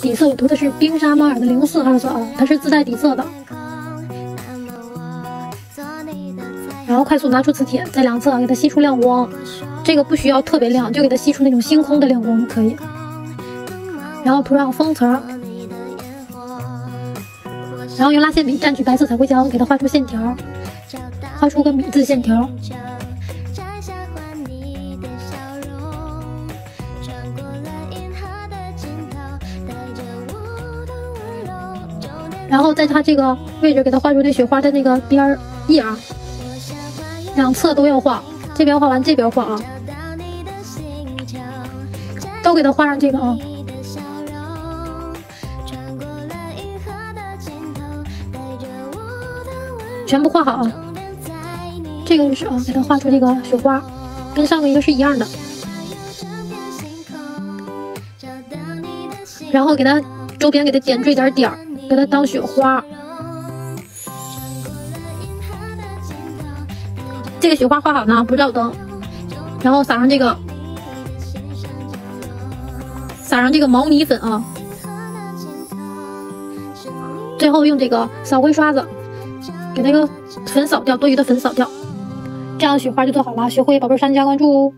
底色我涂的是冰沙猫眼的零四号色啊，它是自带底色的。然后快速拿出磁铁，在两侧给它吸出亮光，这个不需要特别亮，就给它吸出那种星空的亮光就可以。然后涂上封层，然后用拉线笔蘸取白色彩绘胶，给它画出线条，画出个米字线条。然后在它这个位置给它画出这雪花的那个边儿叶儿，两侧都要画，这边画完这边画啊，都给它画上这个啊，全部画好啊，这个是啊，给它画出这个雪花，跟上个一个是一样的，然后给它周边给它点缀点点儿。给它当雪花，这个雪花画好呢，不照灯，然后撒上这个，撒上这个毛呢粉啊，最后用这个扫灰刷子给那个粉扫掉，多余的粉扫掉，这样雪花就做好了。学会宝贝儿，加关注哦。